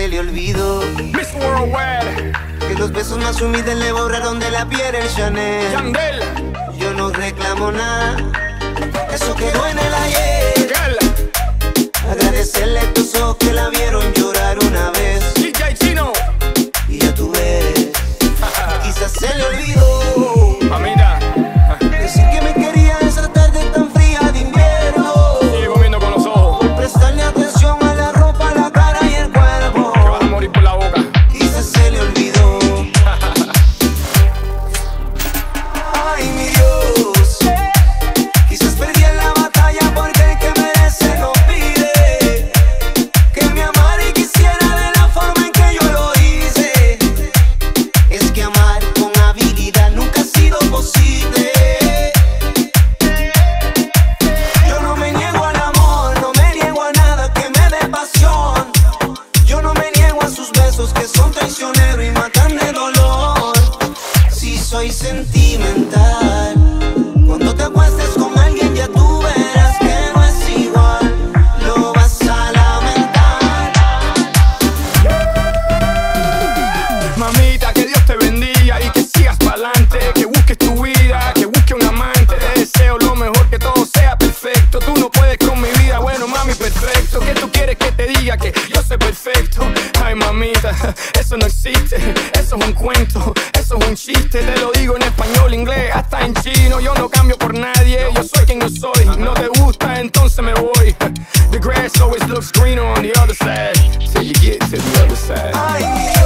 se le olvidó. Que los besos más humildes le borraron de la piel el Chanel. Yo no reclamo nada soy sentimental, cuando te acuestes con alguien ya tú verás que no es igual. Lo vas a lamentar. Mamita, que Dios te bendiga y que sigas pa'lante. Que busques tu vida, que busques un amante. Te deseo lo mejor, que todo sea perfecto. Tú no puedes con mi vida, bueno, mami, perfecto. ¿Qué tú quieres que te diga? Que yo soy perfecto. Mamita, eso no existe. Eso es un cuento, eso es un chiste. Te lo digo en español, inglés, hasta en chino. Yo no cambio por nadie, yo soy quien yo soy. No te gusta, entonces me voy. The grass always looks greener on the other side. Till you get to the other side.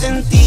Dolor.